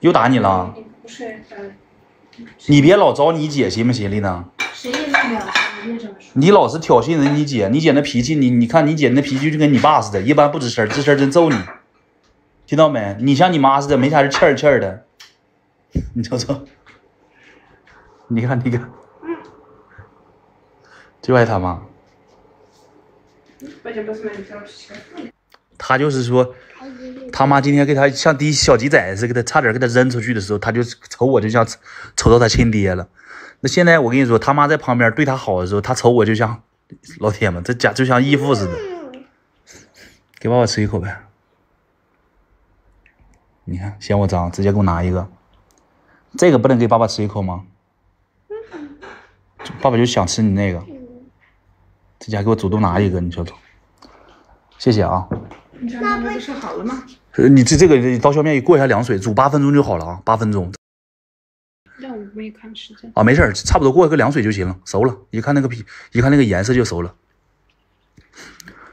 又打你了？不是，呃，你别老找你姐行不行，丽娜？谁也是没有，你也这么说。你老是挑衅人你姐，你姐那脾气，你你看你姐那脾气就跟你爸似的，一般不吱声，吱声真揍你，听到没？你像你妈似的，没啥事气儿气儿的，你瞅瞅，你看你看，就爱他妈，他就是说，他妈今天给他像滴小鸡崽似的，给他差点给他扔出去的时候，他就瞅我就像瞅到他亲爹了。那现在我跟你说，他妈在旁边对他好的时候，他瞅我就像老铁们，这家就像义父似的。给爸爸吃一口呗。你看嫌我脏，直接给我拿一个。这个不能给爸爸吃一口吗？爸爸就想吃你那个。这家给我主动拿一个，你瞅瞅。谢谢啊。你这样不是好了吗？呃，你这这个刀削面一过一下凉水，煮八分钟就好了啊，八分钟。那我没看时间。啊，没事儿，差不多过一个凉水就行了，熟了。一看那个皮，一看那个颜色就熟了。